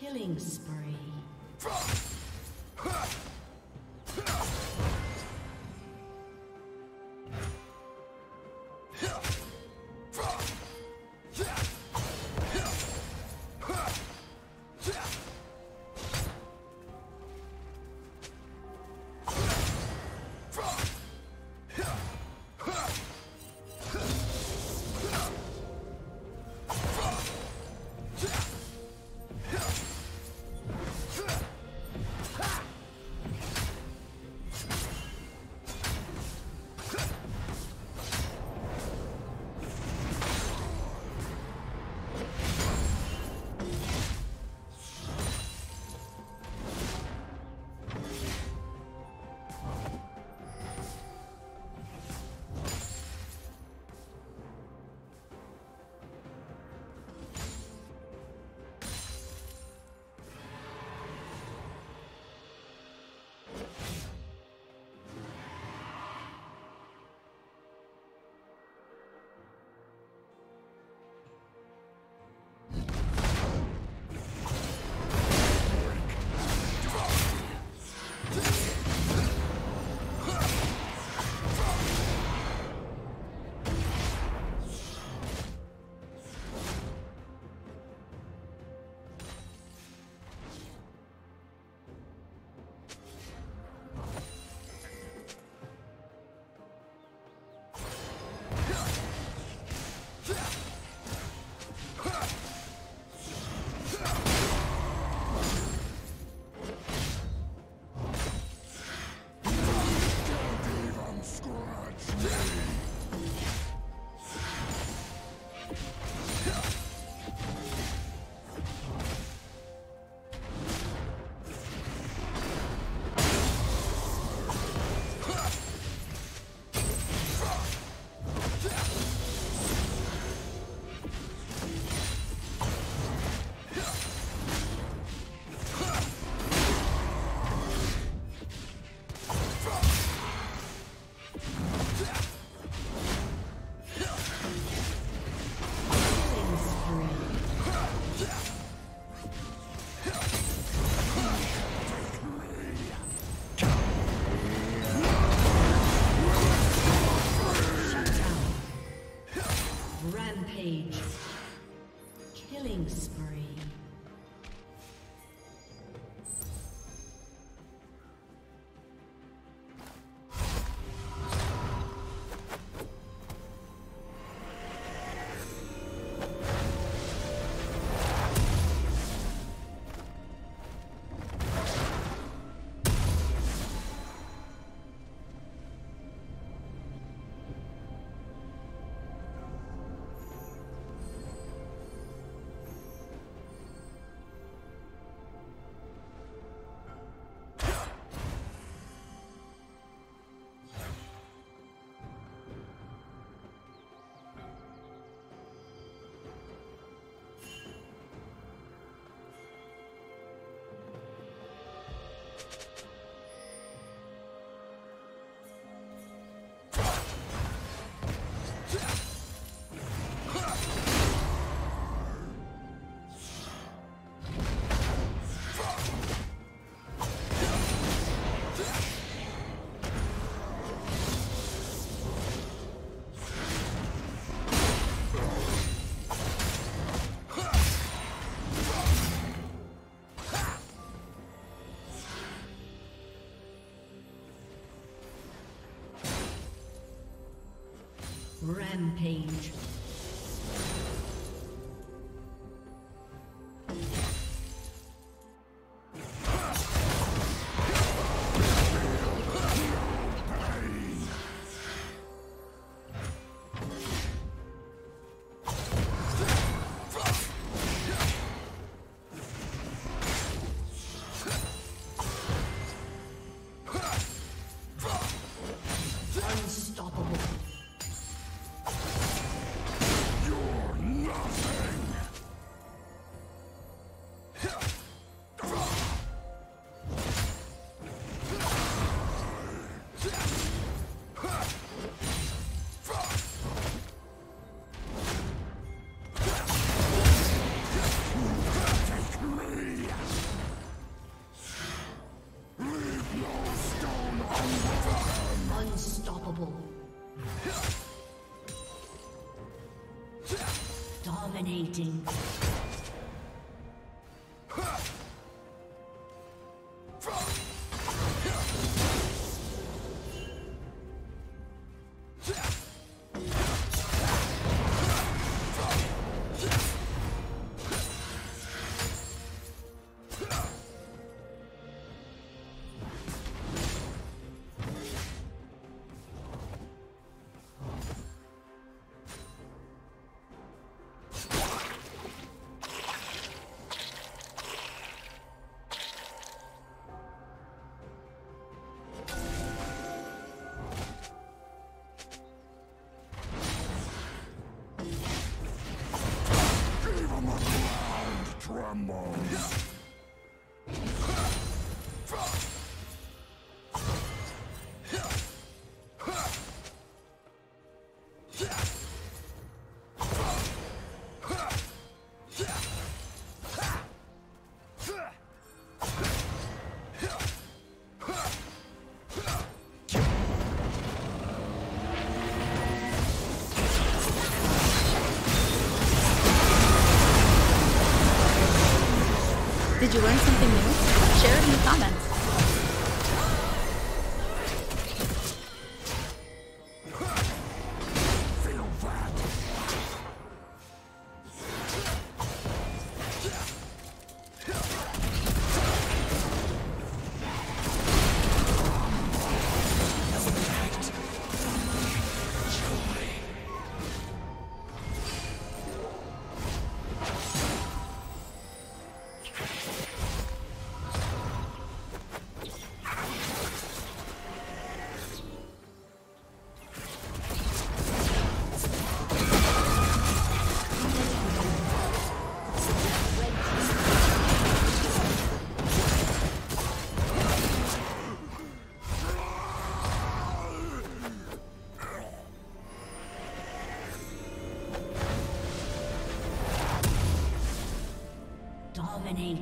Killing spree. Rampage. Dominating. Did you learn